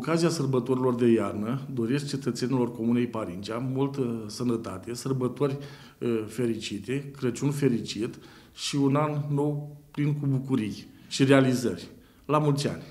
ocazia sărbătorilor de iarnă, doresc cetățenilor Comunei Parincea multă sănătate, sărbători fericite, Crăciun fericit și un an nou plin cu bucurii și realizări. La mulți ani!